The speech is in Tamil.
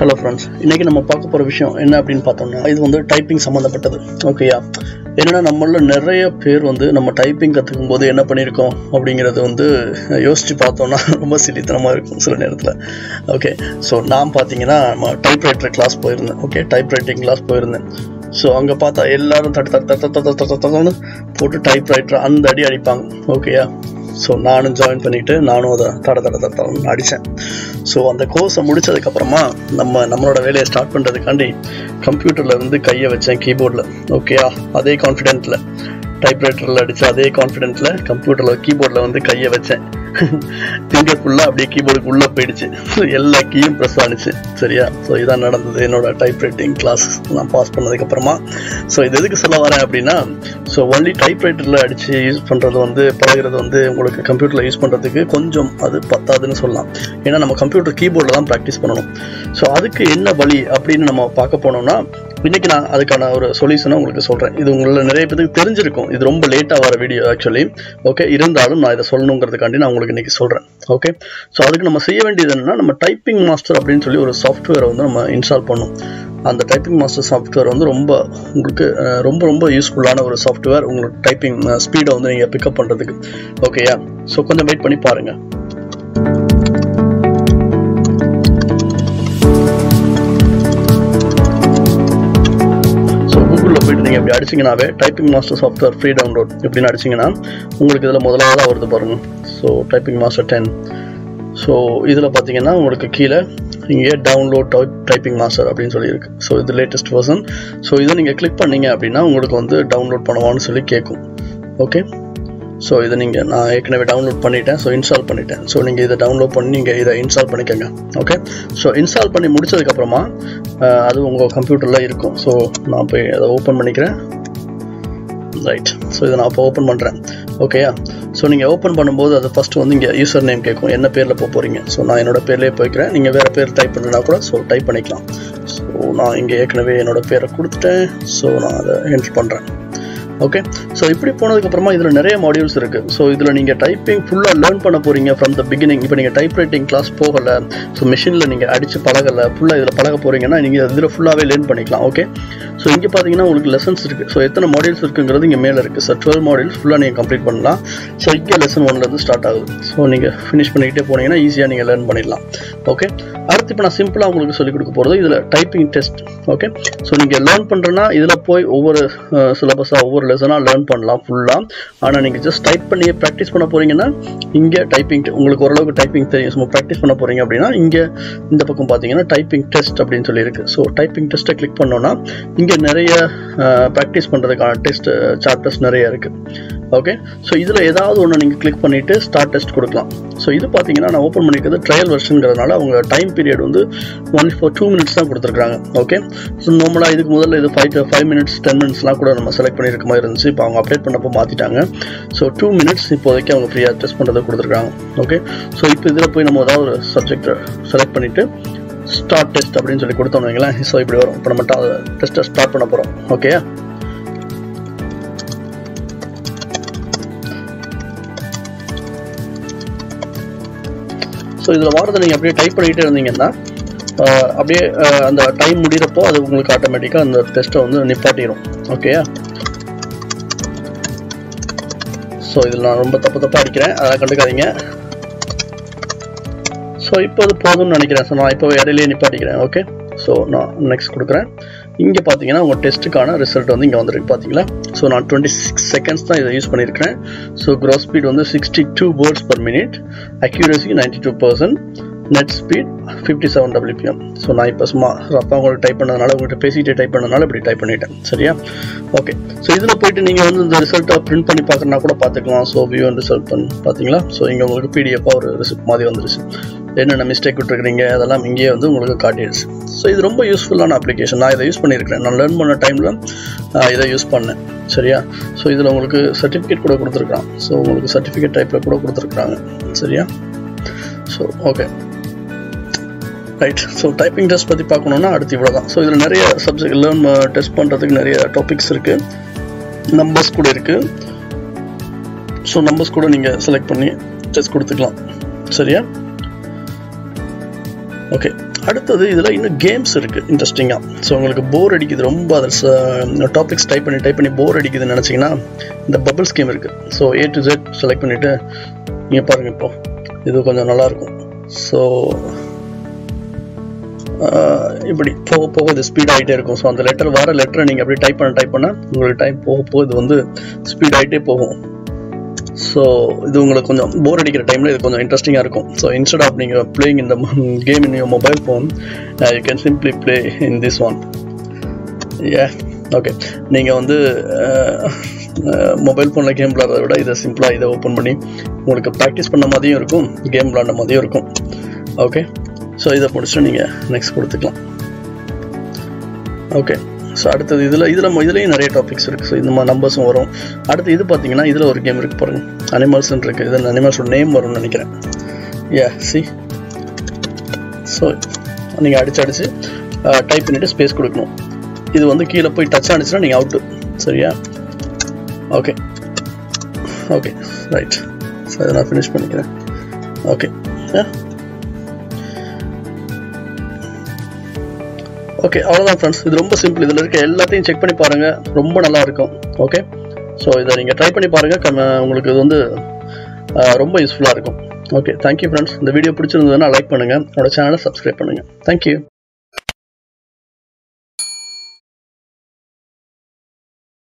ஹலோ ஃப்ரெண்ட்ஸ் இன்றைக்கி நம்ம பார்க்க போகிற விஷயம் என்ன அப்படின்னு பார்த்தோம்னா இது வந்து டைப்பிங் சம்மந்தப்பட்டது ஓகேயா என்னென்னா நம்மள நிறைய பேர் வந்து நம்ம டைப்பிங் கற்றுக்கும் போது என்ன பண்ணியிருக்கோம் அப்படிங்கிறது வந்து யோசித்து பார்த்தோம்னா ரொம்ப சிலித்தனமாக இருக்கும் சில நேரத்தில். ஓகே ஸோ நான் பார்த்தீங்கன்னா நம்ம டைப்ரைட்டர் கிளாஸ் போயிருந்தேன். ஓகே டைப்ரைட்டிங் கிளாஸ் போயிருந்தேன். ஸோ அங்கே பார்த்தா எல்லாரும் தட்டு தட்டு தட்டு தட்டு தட்டு போட்டு டைப்ரைட்டர் அந்த அடி அடிப்பாங்க. ஓகேயா ஸோ நானும் ஜாயின் பண்ணிவிட்டு நானும் அதை தட தட தட அடித்தேன் ஸோ அந்த கோர்ஸை முடித்ததுக்கப்புறமா நம்ம நம்மளோட வேலையை ஸ்டார்ட் பண்ணுறதுக்காண்டி கம்ப்யூட்டரில் இருந்து கையை வச்சேன் கீபோர்டில் ஓகேயா அதே கான்ஃபிடென்ட்டில் டைப்ரைட்டரில் அடித்த அதே கான்ஃபிடென்ட்டில் கம்ப்யூட்டரில் கீபோர்டில் வந்து கையை வச்சேன். திங்கர் ஃபுல்லாக அப்படியே கீபோர்டுக்கு உள்ளே போயிடுச்சு. எல்லா கீயும் ப்ரெஸ் ஆனிச்சு சரியா? ஸோ இதான் நடந்தது. என்னோட டைப்ரைட்டிங் கிளாஸ் நான் பாஸ் பண்ணதுக்கப்புறமா. ஸோ இது எதுக்கு சொல்ல வரேன் அப்படின்னா ஸோ ஒன்லி டைப்ரைட்டரில் அடித்து யூஸ் பண்ணுறது வந்து பழகிறது வந்து உங்களுக்கு கம்ப்யூட்டரில் யூஸ் பண்ணுறதுக்கு கொஞ்சம் அது பத்தாதுன்னு சொல்லலாம். ஏன்னா நம்ம கம்ப்யூட்டர் கீபோர்டில் தான் ப்ராக்டிஸ் பண்ணணும். ஸோ அதுக்கு என்ன வழி அப்படின்னு நம்ம பார்க்க போனோம்னா இன்னைக்கு நான் அதுக்கான ஒரு சொல்யூஷனை உங்களுக்கு சொல்கிறேன் இது உங்களில் நிறைய பேருக்கு தெரிஞ்சிருக்கும். இது ரொம்ப லேட்டாக வர வீடியோ ஆக்சுவலி ஓகே இருந்தாலும் நான் இதை சொல்லணுங்கிறதுக்காண்டி நான் உங்களுக்கு இன்றைக்கி சொல்கிறேன் ஓகே ஸோ அதுக்கு நம்ம செய்ய வேண்டியது என்னன்னா நம்ம டைப்பிங் மாஸ்டர் அப்படின்னு சொல்லி ஒரு சாஃப்ட்வேரை வந்து நம்ம இன்ஸ்டால் பண்ணும் அந்த டைப்பிங் மாஸ்டர் சாஃப்ட்வேர் வந்து ரொம்ப உங்களுக்கு ரொம்ப ரொம்ப யூஸ்ஃபுல்லான ஒரு சாஃப்ட்வேர் உங்களுக்கு டைப்பிங் ஸ்பீடை வந்து நீங்கள் பிக்கப் பண்ணுறதுக்கு ஓகேயா ஸோ கொஞ்சம் வெயிட் பண்ணி பாருங்கள் நீங்கள் இப்படி அடிச்சிங்கனாவே typing master software free download இப்படின்னு அடிச்சிங்கன்னா உங்களுக்கு இதில் முதலாவதாக வருது பாருங்கள் so typing master ten so இதில் பார்த்தீங்கன்னா உங்களுக்கு கீழே இங்கே டவுன்லோட் டைப்பிங் மாஸ்டர் அப்படின்னு சொல்லியிருக்கு. ஸோ இது லேட்டஸ்ட் வெர்ஷன் ஸோ இதை நீங்கள் கிளிக் பண்ணீங்க அப்படின்னா உங்களுக்கு வந்து டவுன்லோட் பண்ணுவான்னு சொல்லி கேட்கும் ஓகே ஸோ இதை நீங்கள் நான் ஏற்கனவே டவுன்லோட் பண்ணிட்டேன். ஸோ இன்ஸ்டால் பண்ணிட்டேன். ஸோ நீங்கள் இதை டவுன்லோட் பண்ணி நீங்கள் இதை இன்ஸ்டால் பண்ணிக்கோங்க. ஓகே ஸோ இன்ஸ்டால் பண்ணி முடிச்சதுக்கப்புறமா அது உங்கள் கம்ப்யூட்டரில் இருக்கும். ஸோ நான் போய் அதை ஓப்பன் பண்ணிக்கிறேன். ரைட் ஸோ இதை நான் இப்போ ஓப்பன் பண்ணுறேன் ஓகேயா ஸோ நீங்கள் ஓப்பன் பண்ணும்போது அது ஃபஸ்ட்டு வந்து இங்கே யூசர் நேம் கேட்கும் என்ன பேரில் போக போகிறீங்க ஸோ நான் என்னோட பேர்லேயே போய்க்கிறேன். நீங்கள் வேறு பேர் டைப் பண்ணுனா கூட ஸோ டைப் பண்ணிக்கலாம். ஸோ நான் இங்கே ஏற்கனவே என்னோட பேரை கொடுத்துட்டேன். ஸோ நான் அதை என்ட்ரு பண்ணுறேன் ஓகே ஸோ இப்படி போனதுக்கப்புறமா இதில் நிறைய மாடியூல்ஸ் இருக்குது ஸோ இதில் நீங்கள் டைப்பிங் ஃபுல்லாக லேர்ன் பண்ண போகிறீங்க ஃப்ரம் த பிகினிங் இப்போ நீங்கள் டைப் ரைட்டிங் கிளாஸ் போகலை ஸோ மிஷினில் நீங்கள் அடித்து பழகலை ஃபுல்லாக இதில் பழக போகிறீங்கன்னா நீங்கள் இதில் ஃபுல்லாகவே லேர்ன் பண்ணிக்கலாம் ஓகே ஸோ இங்கே பார்த்தீங்கன்னா உங்களுக்கு லெசன்ஸ் இருக்குது ஸோ எத்தனை மாடியூல்ஸ் இருக்குங்கிறது இங்கே மேலே இருக்குது ஸோ டுவெல் மாடியூல்ஸ் ஃபுல்லாக நீங்கள் கம்ப்ளீட் பண்ணலாம். ஸோ இங்கே லெசன் ஒன்லேருந்து ஸ்டார்ட் ஆகுது. ஸோ நீங்கள் ஃபினிஷ் பண்ணிக்கிட்டே போனீங்கன்னா ஈஸியாக நீங்கள் லேர்ன் பண்ணிடலாம் ஓகே அடுத்து இப்போ நான் சிம்பிளாக உங்களுக்கு சொல்லிக் கொடுக்க போகிறது இதில் டைப்பிங் டெஸ்ட் ஓகே ஸோ நீங்கள் லேர்ன் பண்ணுறேன்னா இதில் போய் ஒவ்வொரு சிலபஸாக ஒவ்வொரு லெசனாக லேர்ன் பண்ணலாம் ஃபுல்லாக ஆனால் நீங்கள் ஜஸ்ட் டைப் பண்ணி ப்ராக்டிஸ் பண்ண போகிறீங்கன்னா இங்கே டைப்பிங் உங்களுக்கு ஓரளவுக்கு டைப்பிங் தெரியும். சும்மா ப்ராக்டிஸ் பண்ண போகிறீங்க அப்படின்னா இங்கே இந்த பக்கம் பார்த்தீங்கன்னா டைப்பிங் டெஸ்ட் அப்படின்னு சொல்லியிருக்கு. ஸோ டைப்பிங் டெஸ்ட்டை கிளிக் பண்ணோன்னா இங்கே நிறைய ப்ராக்டிஸ் பண்ணுறதுக்கான டெஸ்ட் சாப்டர்ஸ் நிறைய இருக்குது ஓகே ஸோ இதில் ஏதாவது ஒன்று நீங்கள் கிளிக் பண்ணிவிட்டு ஸ்டார்ட் டெஸ்ட் கொடுக்கலாம். ஸோ இது பார்த்தீங்கன்னா நான் ஓப்பன் பண்ணிக்கிறது ட்ரையல் வெர்ஷனுங்கிறதுனால அவங்க டைம் பீரியட் வந்து ஒன் ஃபார் டூ மினிட்ஸ் தான் கொடுத்துருக்காங்க ஓகே ஸோ நார்மலாக இதுக்கு முதல்ல இது ஃபைவ் ஃபைவ் மினிட்ஸ் டென் மினிட்ஸ்லாம் கூட நம்ம செலக்ட் பண்ணியிருக்க மாதிரி இருந்துச்சு. இப்போ அவங்க அப்டேட் பண்ணப்போ மாற்றிட்டாங்க ஸோ டூ மினிட்ஸ் இப்போதைக்கு அவங்க ஃப்ரீயாக டெஸ்ட் பண்ணுறதை கொடுத்துருக்காங்க ஓகே ஸோ இப்போ இதில் போய் நம்ம ஏதாவது ஒரு சப்ஜெக்ட் செலக்ட் பண்ணிவிட்டு ஸ்டார்ட் டெஸ்ட் அப்படின்னு சொல்லி கொடுத்தோம்னு வைங்களேன். ஸோ இப்படி வரும். இப்போ நம்ம டெஸ்ட்டை ஸ்டார்ட் பண்ண போகிறோம் ஓகே ஸோ இதில் வாரத்தை நீங்கள் அப்படியே டைப் பண்ணிகிட்டே இருந்தீங்கன்னா அப்படியே அந்த டைம் முடிகிறப்போ அது உங்களுக்கு ஆட்டோமேட்டிக்காக அந்த டெஸ்ட்டை வந்து நிப்பாட்டிடும் ஓகே ஸோ இதில் நான் ரொம்ப தப்பு தப்பாக அடிக்கிறேன். அதை கண்டுக்காதீங்க. ஸோ இப்போ அது போதும்னு நினைக்கிறேன். ஸோ நான் இப்போ இடையிலேயே நிப்பாட்டிக்கிறேன். ஓகே ஸோ நான் நெக்ஸ்ட் கொடுக்குறேன். இங்கே பார்த்தீங்கன்னா உங்கள் டெஸ்ட்டுக்கான ரிசல்ட் வந்து இங்கே வந்துருக்கு பார்த்தீங்களா? ஸோ நான் டுவெண்ட்டி சிக்ஸ் செகண்ட்ஸ் தான் இதை யூஸ் பண்ணியிருக்கிறேன். ஸோ க்ரோஸ் ஸ்பீட் வந்து sixty two words per minute accuracy ninety two percent net speed fifty seven WPM so நான் இப்போ சும்மா அப்பா உங்களுக்கு டைப் பண்ணதுனால உங்கள்கிட்ட பேசிகிட்டே டைப் பண்ணதுனால இப்படி டைப் பண்ணிட்டேன். சரியா? ஓகே ஸோ இதில் போயிட்டு நீங்கள் வந்து இந்த ரிசல்ட்டை பிரிண்ட் பண்ணி பார்க்கறனா கூட பார்த்துக்கலாம். ஸோ வியூ அண்ட் ரிசல்ட் பண்ணி பார்த்தீங்களா? ஸோ இங்கே உங்களுக்கு பிடிஎஃபாக ஒரு ரிசிப்ட் மாதிரி வந்துருச்சு. என்னென்ன மிஸ்டேக் விட்டுருக்கிறீங்க அதெல்லாம் இங்கேயே வந்து உங்களுக்கு காட்டிடுச்சு. ஸோ இது ரொம்ப யூஸ்ஃபுல்லான அப்ளிகேஷன் நான் இதை யூஸ் பண்ணியிருக்கிறேன். நான் லேர்ன் பண்ண டைமில் இதை யூஸ் பண்ணேன். சரியா? ஸோ இதில் உங்களுக்கு சர்டிஃபிகேட் கூட கொடுத்துருக்கான் ஸோ உங்களுக்கு சர்டிஃபிகேட் டைப்பில் கூட கொடுத்துருக்குறாங்க. சரியா? So okay right so typing test பற்றி பார்க்கணுன்னா அடுத்து இவ்வளோ தான் ஸோ இதில் நிறைய சப்ஜெக்ட் லேர்ன் டெஸ்ட் பண்ணுறதுக்கு நிறைய டாபிக்ஸ் இருக்குது நம்பர்ஸ் கூட இருக்குது ஸோ நம்பர்ஸ் கூட நீங்கள் செலக்ட் பண்ணி டெஸ்ட் கொடுத்துக்கலாம். சரியா? ஓகே அடுத்தது இதில் இன்னும் கேம்ஸ் இருக்குது இன்ட்ரெஸ்டிங்காக ஸோ உங்களுக்கு போர் அடிக்குது ரொம்ப. அதை டாபிக்ஸ் டைப் பண்ணி டைப் பண்ணி போர் அடிக்குதுன்னு நினச்சிங்கன்னா இந்த பபிள்ஸ் கேம் இருக்குது so A to Z select பண்ணிவிட்டு நீங்கள் பாருங்கள் இப்போ. இது கொஞ்சம் நல்லாயிருக்கும் ஸோ இப்படி போக போக இது ஸ்பீட் ஆகிட்டே இருக்கும். ஸோ அந்த லெட்டர் வர லெட்டரை நீங்கள் அப்படி டைப் பண்ண டைப் பண்ண உங்களுக்கு டைம் போக போக இது வந்து ஸ்பீட் ஆகிட்டே போகும். ஸோ இது உங்களுக்கு கொஞ்சம் போர் அடிக்கிற டைமில் இது கொஞ்சம் இன்ட்ரெஸ்டிங்காக இருக்கும். ஸோ இன்ஸ்டெட் ஆஃப் நீங்கள் பிளேயிங் இந்த game in your mobile phone you can simply play in this one A okay நீங்கள் வந்து மொபைல் ஃபோனில் கேம் விளாட்றத விட இதை சிம்பிளாக இதை ஓப்பன் பண்ணி உங்களுக்கு ப்ராக்டிஸ் பண்ண மாதிரியும் இருக்கும் கேம் விளாண்ட மாதிரியும் இருக்கும். ஓகே ஸோ இதை முடிச்சுட்டு நீங்கள் நெக்ஸ்ட் கொடுத்துக்கலாம். ஓகே ஸோ அடுத்தது இதில் இதில் இதுலேயும் நிறைய டாபிக்ஸ் இருக்குது ஸோ இந்த மாதிரி நம்பர்ஸும் வரும். அடுத்து இது பார்த்தீங்கன்னா இதில் ஒரு கேம் இருக்குது பாருங்கள் அனிமல்ஸ்ன்னு இருக்குது இதில் அனிமல்ஸோட நேம் வரும்னு நினைக்கிறேன். ஏ சி ஸோ நீங்கள் அடிச்சு அடித்து டைப் பண்ணிவிட்டு ஸ்பேஸ் கொடுக்கணும். இது வந்து கீழே போய் டச் ஆனிச்சுன்னா நீங்கள் அவுட்டு சரியா? ஓகே ஓகே ரைட் ஸோ இதை நான் ஃபினிஷ் பண்ணிக்கிறேன். ஓகே ஓகே அவ்வளோதான் ஃப்ரெண்ட்ஸ் இது ரொம்ப சிம்பிள் இதில் இருக்க எல்லாத்தையும் செக் பண்ணி பாருங்கள் ரொம்ப நல்லா இருக்கும். ஓகே ஸோ இதை நீங்கள் ட்ரை பண்ணி பாருங்கள் உங்களுக்கு இது வந்து ரொம்ப யூஸ்ஃபுல்லாக இருக்கும். ஓகே தேங்க்யூ ஃப்ரெண்ட்ஸ் இந்த வீடியோ பிடிச்சிருந்ததுன்னா லைக் பண்ணுங்கள் என்னோட சேனலை சப்ஸ்கிரைப் பண்ணுங்கள் தேங்க்யூ